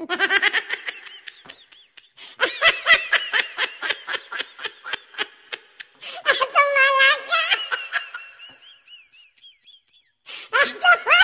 I don't like that. I don't like that.